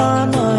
Nirvana